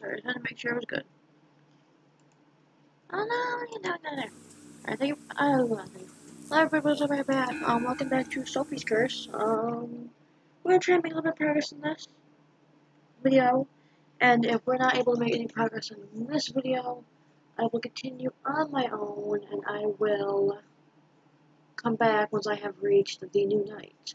Sorry, I just had to make sure it was good. Oh no, no, no, no. I think I don't know. Hello everybody, right back? Um, welcome back to Sophie's Curse. Um, we're gonna try and make a little bit of progress in this video, and if we're not able to make any progress in this video, I will continue on my own, and I will come back once I have reached the new night.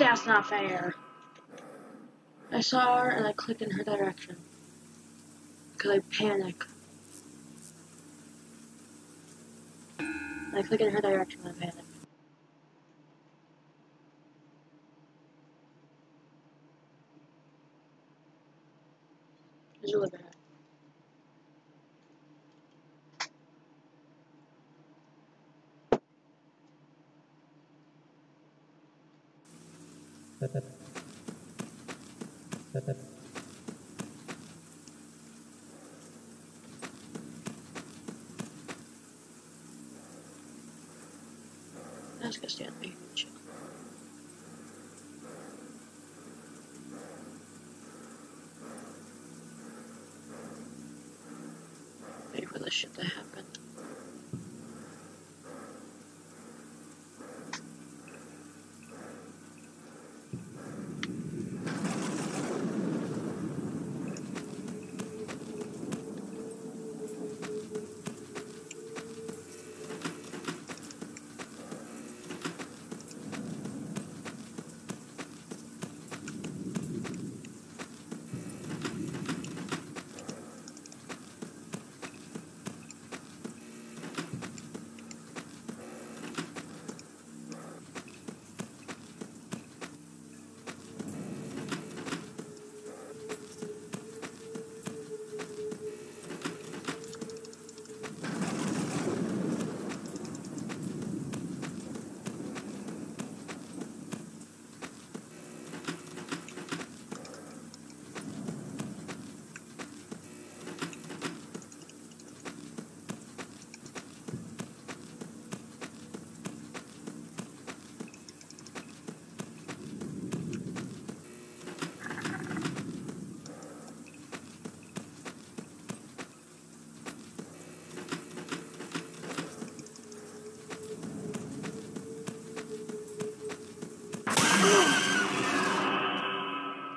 That's not fair. I saw her and I clicked in her direction. Because I panic. I click in her direction and I panic. It's really bad. That's gonna stand. Wait for this shit to happen.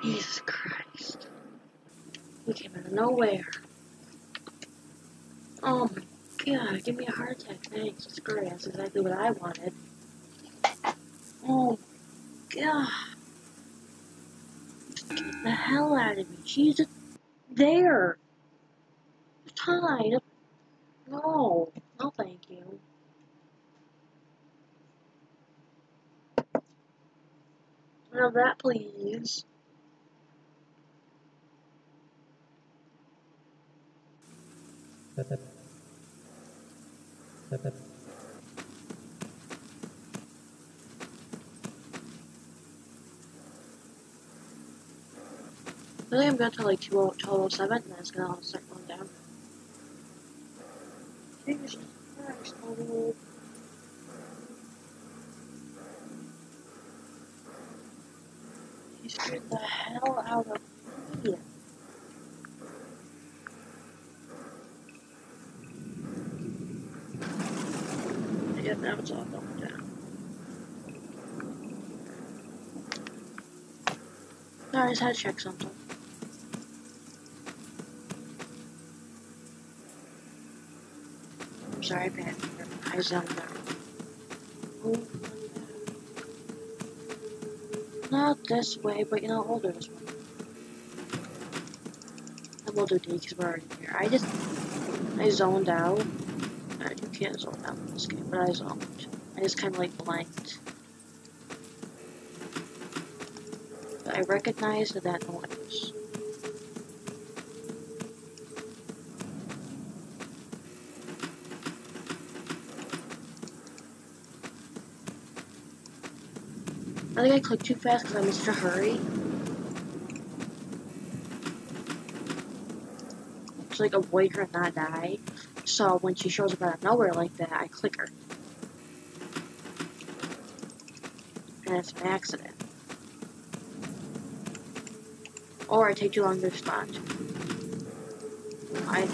Jesus Christ. We came out of nowhere. Oh my god, give me a heart attack. Thanks, it's great. That's exactly what I wanted. Oh my god. Get the hell out of me. She's there. Tied. No. No, thank you. Now that, please. I think I'm going to like 1207 and then it's going to start going down. Jesus Christ. He scared the hell out of me. Yeah, now it's all going down. Sorry, I just had to check something. I'm sorry, man. I there. move Not this way, but you know, we'll do this one. And we'll do D because we're already here. I just, I zoned out. Can't zone out in this game, but I zoned. I just kind of like blanked. But I recognized that noise. I think I clicked too fast because I'm such a hurry. To like avoid her and not die. So when she shows up out of nowhere like that, I click her. And it's an accident. Or I take too long to respond. I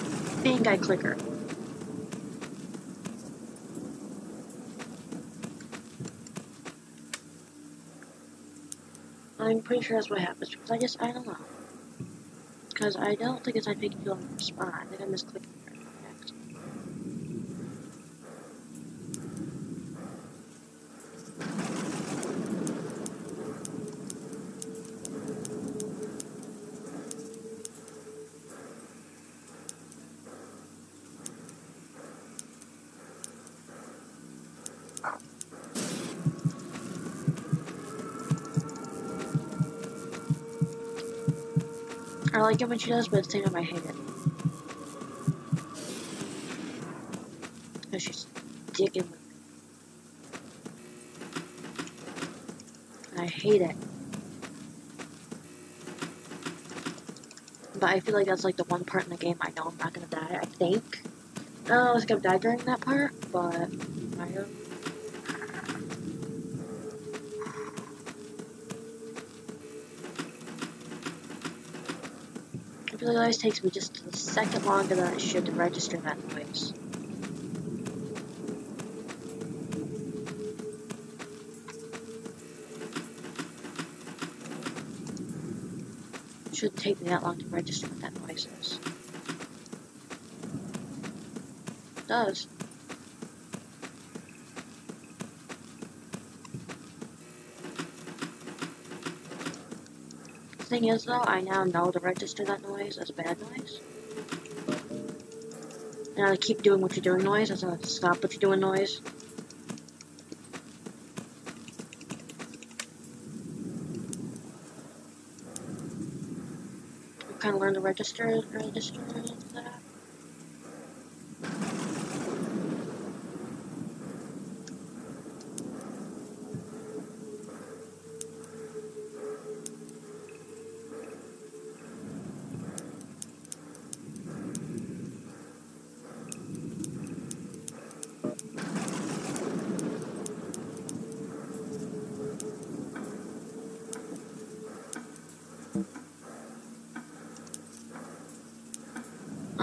think I click her. I'm pretty sure that's what happens because I just I don't know. Because I don't think it's I taking too long to respond. I think I misclicked I like it when she does, but at the same time I hate it. Because she's digging with me. I hate it. But I feel like that's like the one part in the game I know I'm not gonna die, I think. I don't know if I'm gonna die during that part, but I don't. I feel like it always takes me just a second longer than it should to register that noise. It shouldn't take me that long to register what that noise is. It does. Thing is though, I now know to register that noise as bad noise. And I keep doing what you're doing noise as a stop what you're doing noise. kind of learn to register register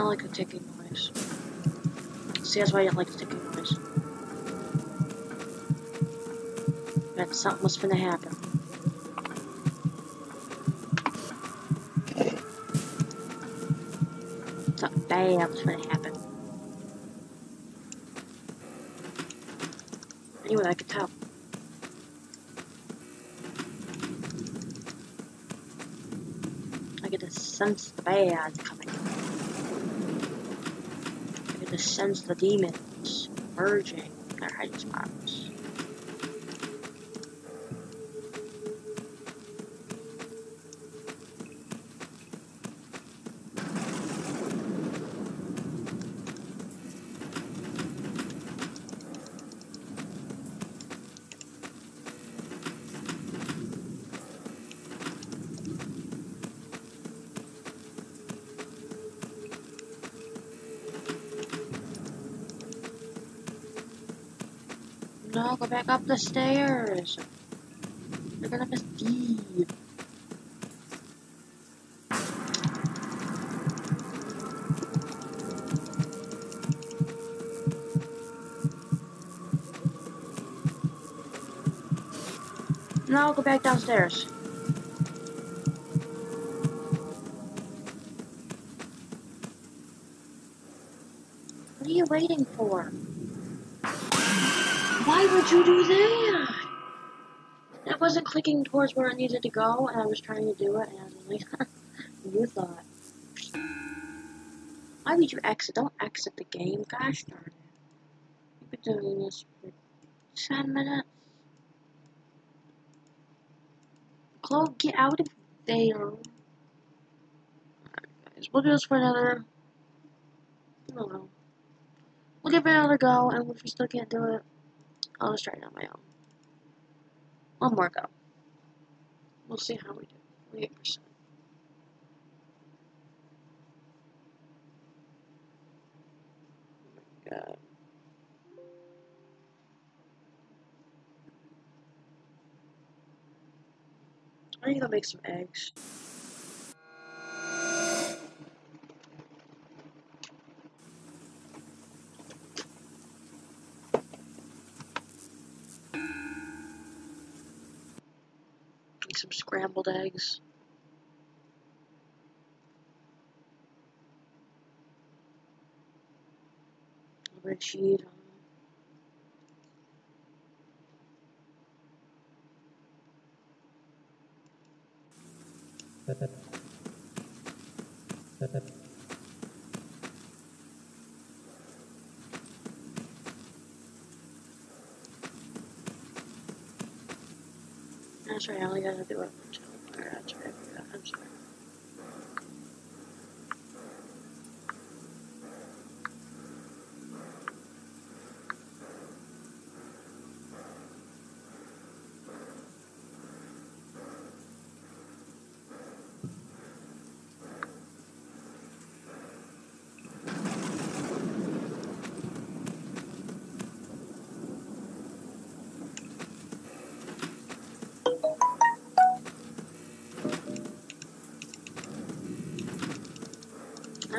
like the ticking noise. See, that's why I didn't like the ticking noise. That something was gonna happen. Something bad was gonna happen. Anyway, I could tell. I get to sense the bad coming. Sense the demons merging their hiding spots. No, go back up the stairs. You're gonna miss D. No, go back downstairs. What are you waiting for? Why would you do that? It wasn't clicking towards where I needed to go, and I was trying to do it, and I was like, you thought. Why would you exit? Don't exit the game. Gosh darn it. You've been doing this for 10 minutes. Chloe, get out of there. Alright, guys. We'll do this for another. I don't know. We'll give it another go, and if we still can't do it, I'll just try it on my own. One more go. We'll see how we do. 48%. God. I need to make some eggs. Make some scrambled eggs. Red cheese on That's right, I only gotta do it. I'm sorry.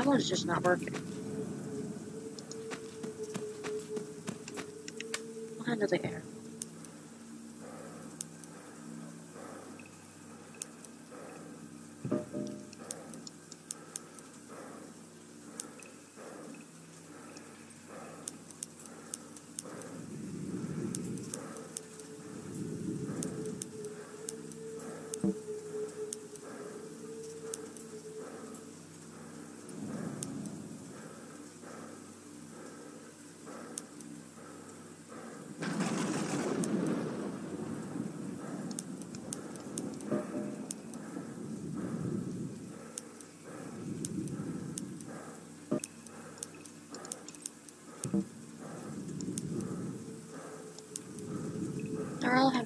One's just not working. Under the air? They're all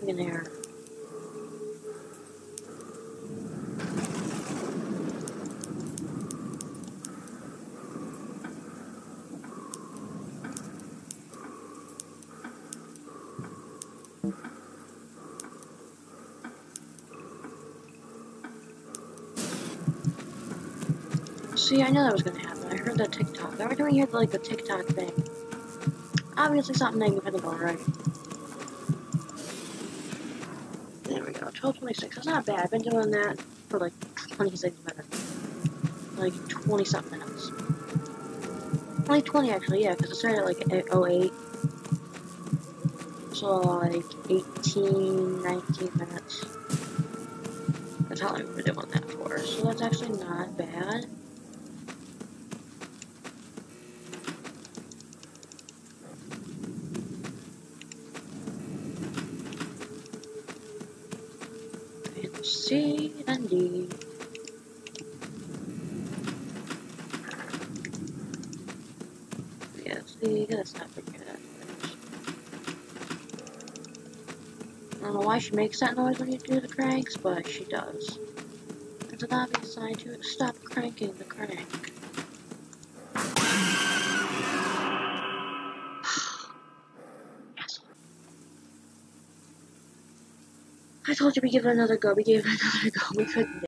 an. See, I knew that was gonna happen. I heard that tick tock. Every time I hear like the tick tock thing, obviously something negative in the water, right? There we go, 1226. That's not bad. I've been doing that for like 26 minutes. Like 20 something minutes. Only 20 actually, yeah, because it started at like 08. So like 18, 19 minutes. That's how long we've been doing that for. So that's actually not bad. See and D. Yeah, see, that's not very good. I don't know why she makes that noise when you do the cranks, but she does. It's an obvious sign to stop cranking the crank. Told you we give it another go. We gave it another go. We couldn't.